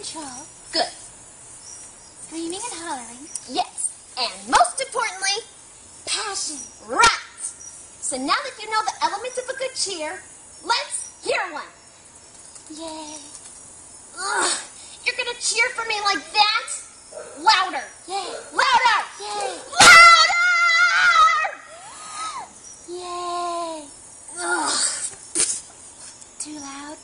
control. Good. Screaming and hollering. Yes. And most importantly, passion. Right. So now that you know the elements of a good cheer, let's hear one. Yay. Ugh. You're going to cheer for me like that? Louder. Yay. Louder. Yay. Louder! Yay. Ugh. Too loud?